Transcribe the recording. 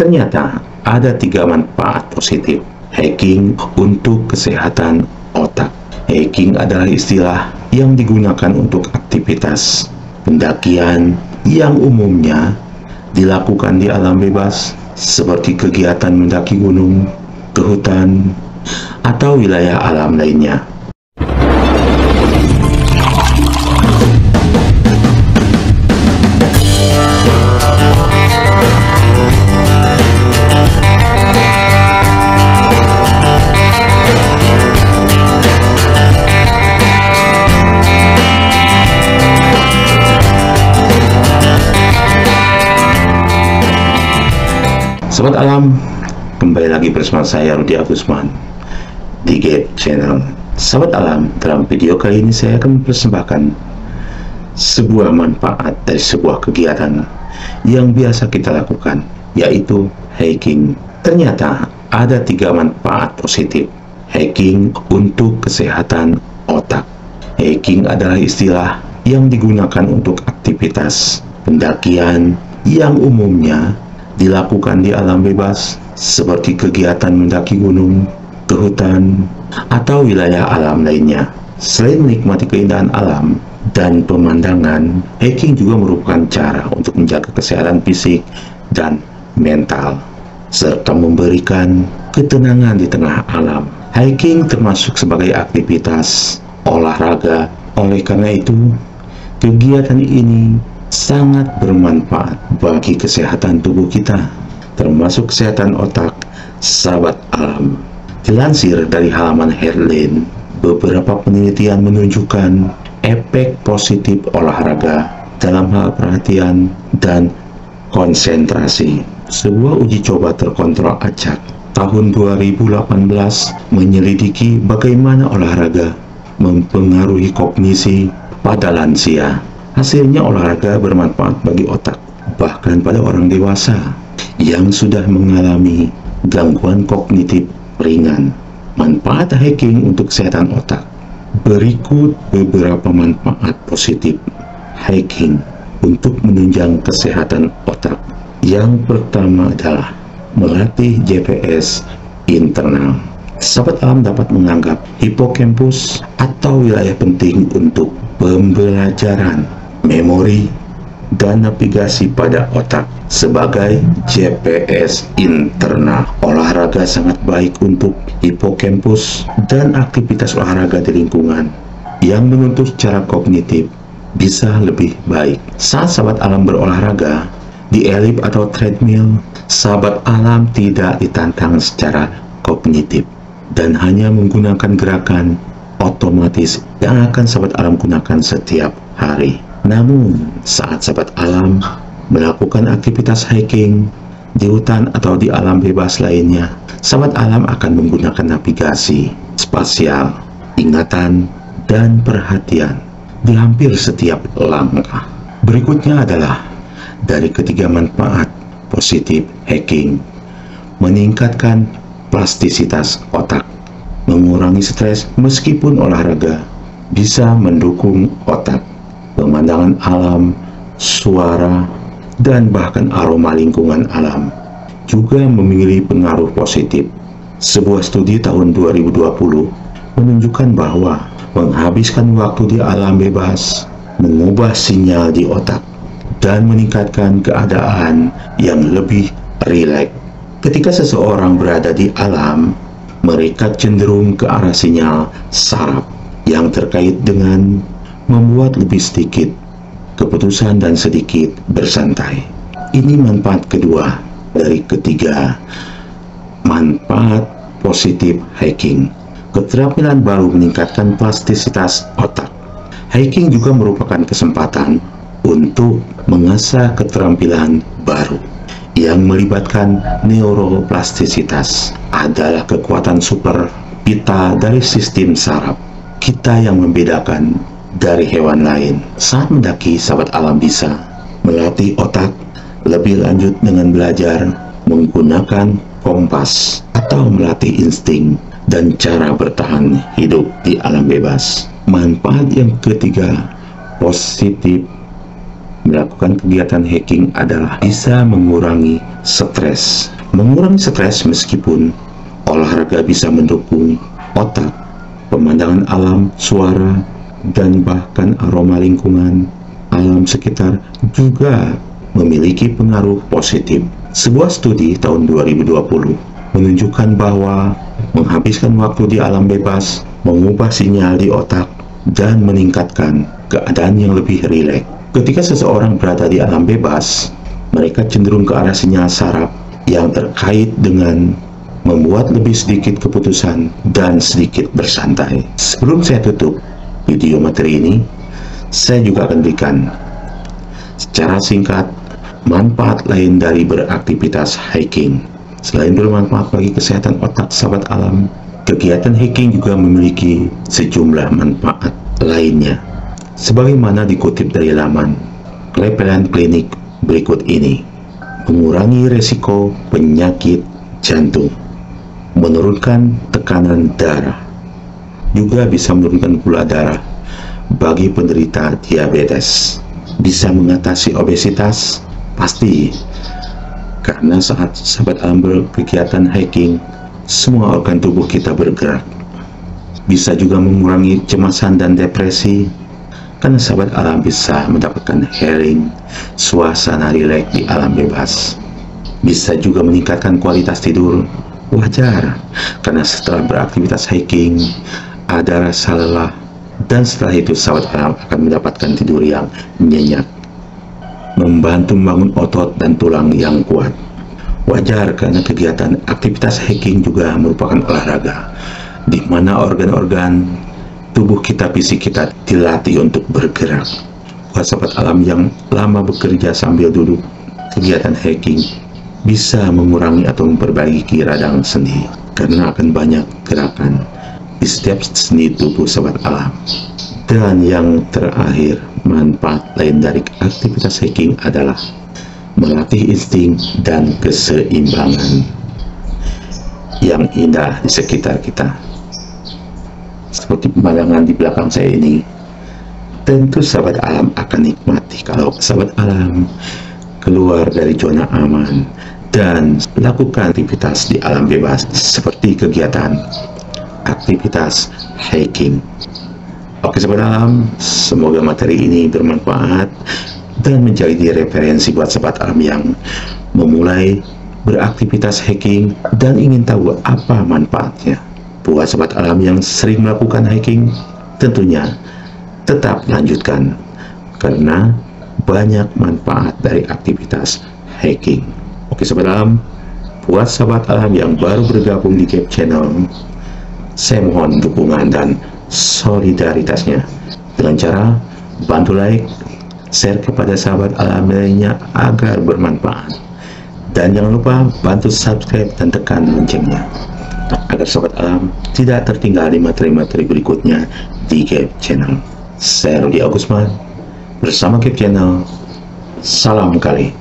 Ternyata ada tiga manfaat positif hiking untuk kesehatan otak. Hiking adalah istilah yang digunakan untuk aktivitas pendakian yang umumnya dilakukan di alam bebas seperti kegiatan mendaki gunung, ke hutan, atau wilayah alam lainnya. Sobat Alam, kembali lagi bersama saya Rudi Agusman di Gap Channel. Sobat Alam, dalam video kali ini saya akan mempersembahkan sebuah manfaat dari sebuah kegiatan yang biasa kita lakukan, yaitu hiking. Ternyata ada tiga manfaat positif hiking untuk kesehatan otak. Hiking adalah istilah yang digunakan untuk aktivitas pendakian yang umumnya dilakukan di alam bebas seperti kegiatan mendaki gunung, ke hutan, atau wilayah alam lainnya. Selain menikmati keindahan alam dan pemandangan, hiking juga merupakan cara untuk menjaga kesehatan fisik dan mental, serta memberikan ketenangan di tengah alam. Hiking termasuk sebagai aktivitas olahraga, oleh karena itu, kegiatan ini sangat bermanfaat bagi kesehatan tubuh kita, termasuk kesehatan otak, sahabat alam. Dilansir dari halaman Headline, beberapa penelitian menunjukkan efek positif olahraga dalam hal perhatian dan konsentrasi. Sebuah uji coba terkontrol acak tahun 2018 menyelidiki bagaimana olahraga mempengaruhi kognisi pada lansia. Hasilnya olahraga bermanfaat bagi otak, bahkan pada orang dewasa yang sudah mengalami gangguan kognitif ringan. Manfaat hiking untuk kesehatan otak. Berikut beberapa manfaat positif hiking untuk menunjang kesehatan otak. Yang pertama adalah melatih GPS internal. Sahabat alam dapat menganggap hipokampus atau wilayah penting untuk pembelajaran memori, dan navigasi pada otak sebagai GPS internal. Olahraga sangat baik untuk hipokampus dan aktivitas olahraga di lingkungan yang menuntut secara kognitif bisa lebih baik. Saat sahabat alam berolahraga di elip atau treadmill, sahabat alam tidak ditantang secara kognitif dan hanya menggunakan gerakan otomatis yang akan sahabat alam gunakan setiap hari. Namun, saat sahabat alam melakukan aktivitas hiking di hutan atau di alam bebas lainnya, sahabat alam akan menggunakan navigasi spasial, ingatan, dan perhatian di hampir setiap langkah. Berikutnya adalah dari ketiga manfaat positif hiking, meningkatkan plastisitas otak, mengurangi stres meskipun olahraga bisa mendukung otak pemandangan alam, suara, dan bahkan aroma lingkungan alam juga memiliki pengaruh positif. Sebuah studi tahun 2020 menunjukkan bahwa menghabiskan waktu di alam bebas mengubah sinyal di otak dan meningkatkan keadaan yang lebih rileks. Ketika seseorang berada di alam, mereka cenderung ke arah sinyal saraf yang terkait dengan membuat lebih sedikit keputusan dan sedikit bersantai. Ini manfaat kedua dari ketiga manfaat positif hiking. Keterampilan baru meningkatkan plastisitas otak. Hiking juga merupakan kesempatan untuk mengasah keterampilan baru yang melibatkan neuroplastisitas adalah kekuatan super kita dari sistem saraf kita yang membedakan dari hewan lain. Saat mendaki, sahabat alam bisa melatih otak lebih lanjut dengan belajar menggunakan kompas atau melatih insting dan cara bertahan hidup di alam bebas. Manfaat yang ketiga, positif melakukan kegiatan hiking adalah bisa mengurangi stres. Mengurangi stres meskipun olahraga bisa mendukung otak, pemandangan alam, suara, dan bahkan aroma lingkungan alam sekitar juga memiliki pengaruh positif. Sebuah studi tahun 2020 menunjukkan bahwa menghabiskan waktu di alam bebas mengubah sinyal di otak dan meningkatkan keadaan yang lebih rileks. Ketika seseorang berada di alam bebas, mereka cenderung ke arah sinyal saraf yang terkait dengan membuat lebih sedikit keputusan dan sedikit bersantai. Sebelum saya tutup video materi ini, saya juga akan berikan secara singkat manfaat lain dari beraktivitas hiking. Selain bermanfaat bagi kesehatan otak sahabat alam, kegiatan hiking juga memiliki sejumlah manfaat lainnya sebagaimana dikutip dari laman Cleveland Clinic berikut ini mengurangi resiko penyakit jantung menurunkan tekanan darah juga bisa menurunkan gula darah bagi penderita diabetes. Bisa mengatasi obesitas? Pasti. Karena saat sahabat alam berkegiatan hiking semua organ tubuh kita bergerak. Bisa juga mengurangi cemasan dan depresi. Karena sahabat alam bisa mendapatkan healing, suasana rileks di alam bebas. Bisa juga meningkatkan kualitas tidur. Wajar, karena setelah beraktivitas hiking, ada rasa lelah, dan setelah itu sahabat alam akan mendapatkan tidur yang nyenyak. Membantu membangun otot dan tulang yang kuat. Wajar karena kegiatan aktivitas hiking juga merupakan olahraga, di mana organ-organ tubuh kita, fisik kita dilatih untuk bergerak. Buat sahabat alam yang lama bekerja sambil duduk, kegiatan hiking bisa mengurangi atau memperbaiki radang sendi karena akan banyak gerakan di setiap sendi tubuh sahabat alam. Dan yang terakhir, manfaat lain dari aktivitas hiking adalah melatih insting dan keseimbangan yang indah di sekitar kita seperti pemandangan di belakang saya ini tentu sahabat alam akan nikmati kalau sahabat alam keluar dari zona aman dan lakukan aktivitas di alam bebas seperti kegiatan aktivitas hiking. Oke sahabat alam semoga materi ini bermanfaat dan menjadi referensi buat sahabat alam yang memulai beraktivitas hiking dan ingin tahu apa manfaatnya. Buat sobat alam yang sering melakukan hiking tentunya tetap lanjutkan karena banyak manfaat dari aktivitas hiking. Oke sobat alam buat sahabat alam yang baru bergabung di Cape Channel saya mohon dukungan dan solidaritasnya dengan cara bantu like share kepada sahabat alam lainnya agar bermanfaat dan jangan lupa bantu subscribe dan tekan loncengnya agar sobat alam tidak tertinggal di materi-materi berikutnya di Cape Channel. Saya Rudi Agusman bersama Cape Channel. Salam kali.